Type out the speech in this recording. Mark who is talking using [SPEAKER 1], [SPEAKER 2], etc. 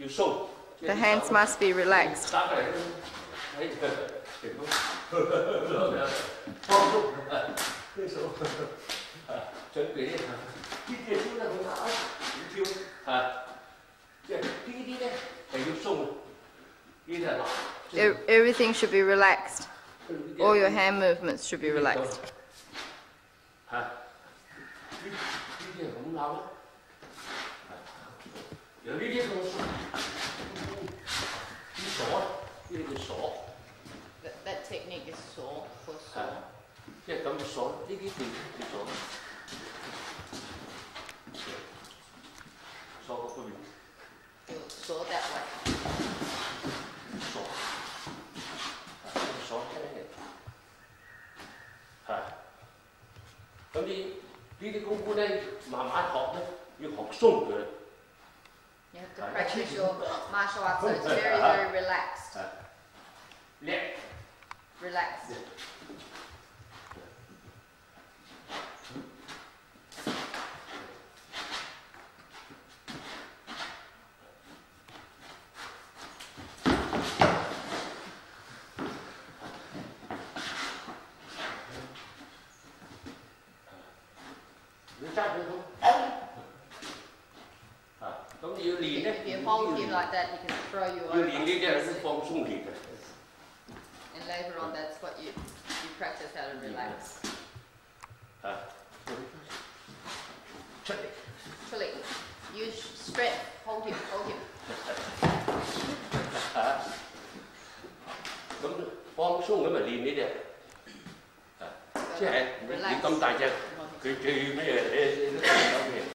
[SPEAKER 1] The hands must be relaxed. Everything should be relaxed. All your hand movements should be relaxed.
[SPEAKER 2] 鎖。
[SPEAKER 1] That, that technique is saw for
[SPEAKER 2] 係，即係咁嘅鎖，呢啲叫叫鎖。鎖嗰方面
[SPEAKER 1] You saw that way.
[SPEAKER 2] 鎖，鎖聽嘅，係。咁你呢啲功夫咧，慢慢學咧，要學鬆佢。
[SPEAKER 1] You have to practice your martial arts so it's very, very relaxed.
[SPEAKER 2] 係，叻。
[SPEAKER 1] Relaxed.
[SPEAKER 2] 你揸佢咁，啊，咁要練
[SPEAKER 1] If，you hold him like that, he can throw you
[SPEAKER 2] 要.練呢啲係放鬆練嘅。
[SPEAKER 1] And later on, that's what you, you practice how to relax.
[SPEAKER 2] 啊，出嚟，
[SPEAKER 1] Actually, use strength. Hold him, hold him.
[SPEAKER 2] 啊，咁放松咁咪练呢啲，啊，即系你你咁大只，佢最咩嘢？你你都有咩？